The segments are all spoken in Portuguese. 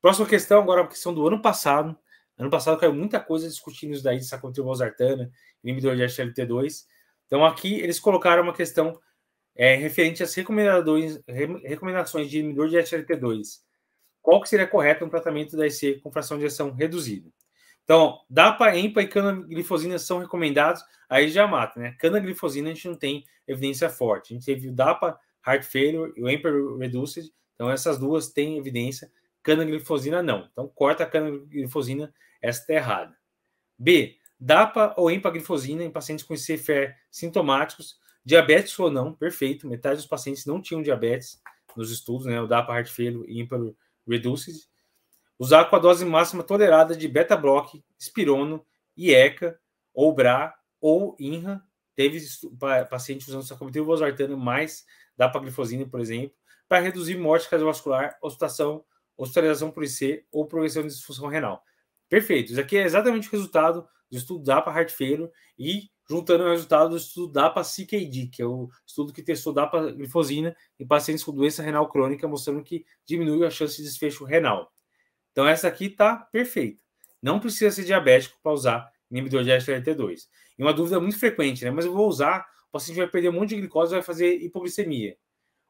Próxima questão, agora a questão do ano passado. Ano passado caiu muita coisa discutindo isso daí, de sacotril valsartana, inibidor de SLT2. Então aqui eles colocaram uma questão é, referente às recomendações, de inibidor de SLT2. Qual que seria correto no tratamento da IC com fração de ação reduzida? Então, DAPA, EMPA e canaglifosina são recomendados, aí já mata, né? Canaglifosina a gente não tem evidência forte. A gente teve o DAPA, Heart Failure e o EMPA Reduced, então essas duas têm evidência, canaglifosina não. Então, corta a canaglifosina, essa está errada. B, DAPA ou empaglifosina em pacientes com CFR sintomáticos, diabéticos ou não, perfeito. Metade dos pacientes não tinham diabetes nos estudos, né? O DAPA, Heart Failure e EMPA Reduced. Usar com a dose máxima tolerada de beta-block, espirono, IECA, ou BRA, ou INRA. Teve pacientes usando sacubitril valsartana mais dapaglifosina, por exemplo, para reduzir morte cardiovascular, hospitalização, hospitalização por IC ou progressão de disfunção renal. Perfeito. Isso aqui é exatamente o resultado do estudo DAPA Heart Failure e juntando o resultado do estudo DAPA CKD, que é o estudo que testou DAPA glifosina em pacientes com doença renal crônica, mostrando que diminui a chance de desfecho renal. Então essa aqui está perfeita. Não precisa ser diabético para usar inibidor de SGLT2. E uma dúvida muito frequente, né? Mas eu vou usar, o paciente vai perder um monte de glicose vai fazer hipoglicemia.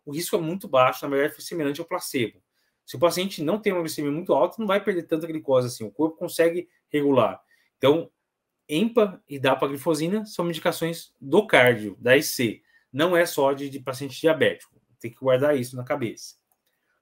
O risco é muito baixo, na verdade, foi semelhante ao placebo. Se o paciente não tem uma glicemia muito alta, não vai perder tanta glicose assim, o corpo consegue regular. Então, EMPA e dapaglifosina são medicações do cardio, da IC, não é só de, de paciente diabético. Tem que guardar isso na cabeça.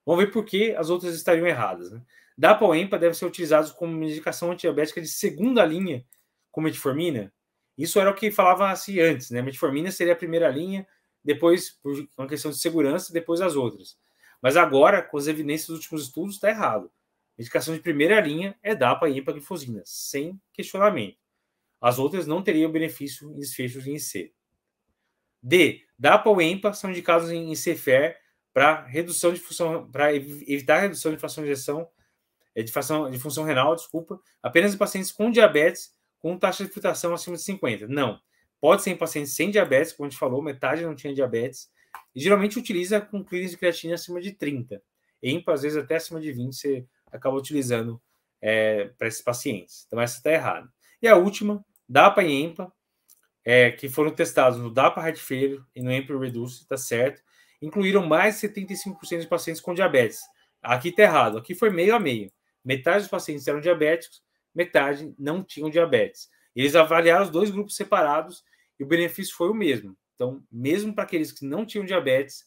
Vamos ver por que as outras estariam erradas. Né? DAPA ou EMPA devem ser utilizados como medicação antidiabética de segunda linha com metformina. Isso era o que falava-se antes, né? Metformina seria a primeira linha, depois, por uma questão de segurança, depois as outras. Mas agora, com as evidências dos últimos estudos, está errado. Medicação de primeira linha é DAPA e empaglifosina, sem questionamento. As outras não teriam benefício em desfechos em IC. D. DAPA ou EMPA são indicados em CFR para redução de função, para evitar a redução de fração de injeção é, de, fração, de função renal, desculpa, apenas em pacientes com diabetes com taxa de filtração acima de 50. Não. Pode ser em pacientes sem diabetes, como a gente falou, metade não tinha diabetes. E geralmente utiliza com clínicas de creatina acima de 30. EMPA, às vezes até acima de 20, você acaba utilizando é, para esses pacientes. Então, essa está errada. E a última, DAPA e EMPA, é, que foram testados no DAPA Heart Failure e no EMPA Reduce, está certo, incluíram mais de 75% de pacientes com diabetes. Aqui está errado, aqui foi meio a meio. Metade dos pacientes eram diabéticos, metade não tinham diabetes. Eles avaliaram os dois grupos separados e o benefício foi o mesmo. Então, mesmo para aqueles que não tinham diabetes,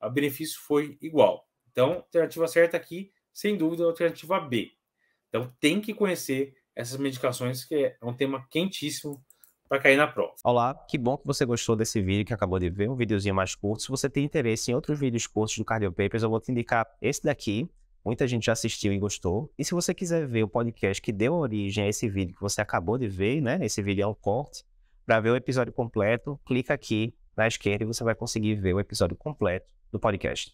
o benefício foi igual. Então, alternativa certa aqui, sem dúvida, é a alternativa B. Então, tem que conhecer essas medicações, que é um tema quentíssimo para cair na prova. Olá, que bom que você gostou desse vídeo que acabou de ver, um videozinho mais curto. Se você tem interesse em outros vídeos curtos do Cardio Papers, eu vou te indicar esse daqui, Muita gente já assistiu e gostou. E se você quiser ver o podcast que deu origem a esse vídeo que você acabou de ver, né? Esse vídeo é um corte. Para ver o episódio completo, clica aqui na esquerda e você vai conseguir ver o episódio completo do podcast.